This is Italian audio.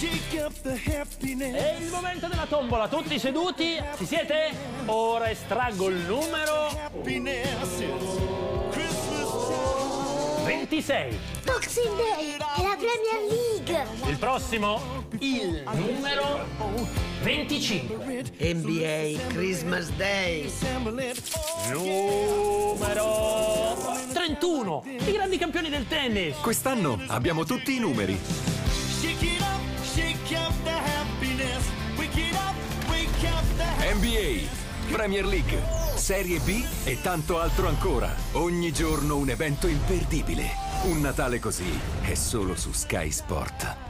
È il momento della tombola, tutti seduti? Ci siete? Ora estraggo il numero 26. Boxing Day è la Premier League. Il prossimo? Il numero 25. NBA Christmas Day. Numero 31. I grandi campioni del tennis. Quest'anno abbiamo tutti i numeri. NBA, Premier League, Serie B e tanto altro ancora. Ogni giorno un evento imperdibile. Un Natale così è solo su Sky Sport.